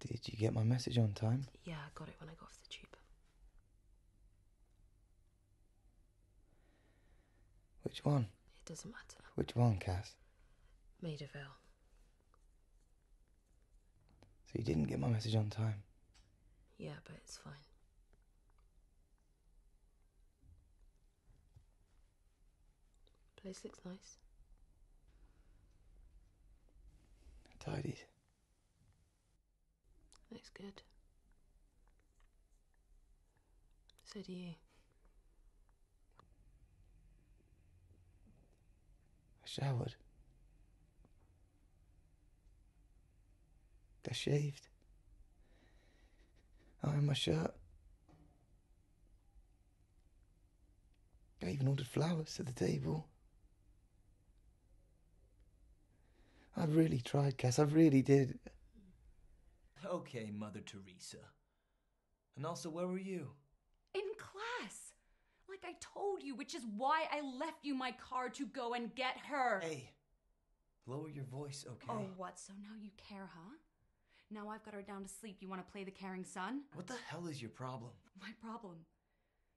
Did you get my message on time? Yeah, I got it when I got off the tube. Which one? It doesn't matter. Which one, Cass? Maida Vale. So you didn't get my message on time. Yeah, but it's fine. Place looks nice. Looks good. So do you. I showered. I shaved. I ironed my shirt. I even ordered flowers to the table. I really tried, Cass. I really did. Okay, Mother Teresa. And also, where were you? In class. Like I told you, which is why I left you my car to go and get her. Hey, lower your voice, okay? Oh, what? So now you care, huh? Now I've got her down to sleep. You want to play the caring son? What the hell is your problem? My problem.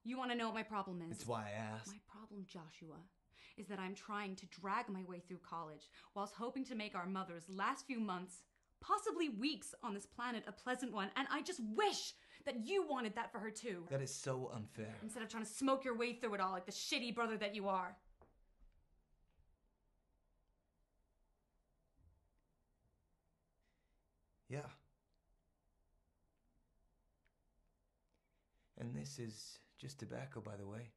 You want to know what my problem is? It's why I asked. My problem, Joshua, is that I'm trying to drag my way through college whilst hoping to make our mother's last few months, possibly weeks on this planet, a pleasant one. And I just wish that you wanted that for her too. That is so unfair. Instead of trying to smoke your way through it all like the shitty brother that you are. Yeah. And this is just tobacco, by the way.